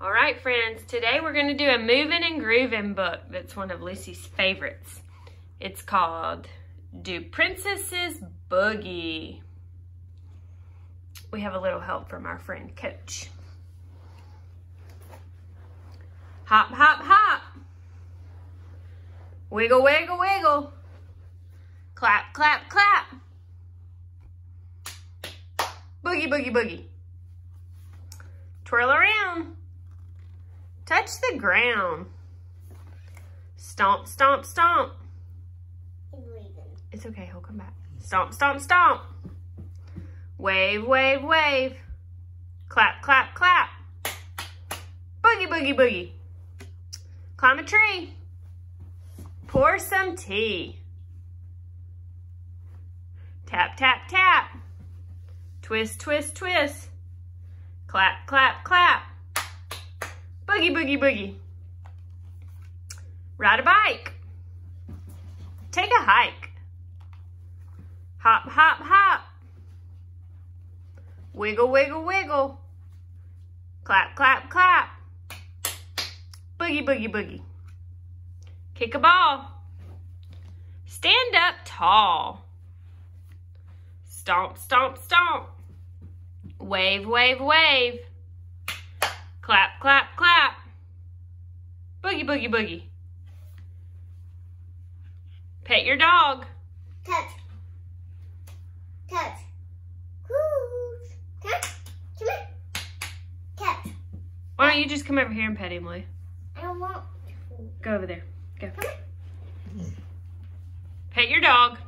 All right, friends, today we're going to do a moving and grooving book that's one of Lucy's favorites. It's called Do Princesses Boogie? We have a little help from our friend Coach. Hop, hop, hop. Wiggle, wiggle, wiggle. Clap, clap, clap. Boogie, boogie, boogie. Twirl around. Touch the ground. Stomp, stomp, stomp. It's okay, he'll come back. Stomp, stomp, stomp. Wave, wave, wave. Clap, clap, clap. Boogie, boogie, boogie. Climb a tree. Pour some tea. Tap, tap, tap. Twist, twist, twist. Clap, clap, clap. Boogie, boogie, boogie. Ride a bike. Take a hike. Hop, hop, hop. Wiggle, wiggle, wiggle. Clap, clap, clap. Boogie, boogie, boogie. Kick a ball. Stand up tall. Stomp, stomp, stomp. Wave, wave, wave. Clap, clap, clap. Boogie, boogie. Pet your dog. Touch. Touch. Cooch. Come. Come here. Touch. Why don't you just come over here and pet him, Lou? I don't want to. Go over there. Go. Pet your dog.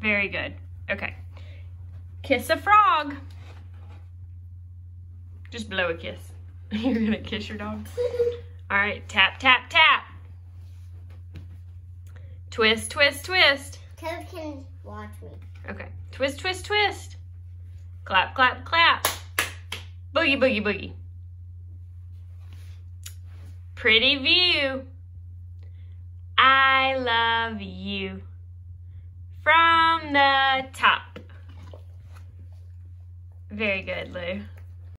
Very good. Okay. Kiss a frog. Just blow a kiss. You're gonna kiss your dog? All right, tap, tap, tap. Twist, twist, twist. Coach can watch me. Okay, twist, twist, twist. Clap, clap, clap. Boogie, boogie, boogie. Pretty view. I love you. From the top. Very good, Lou.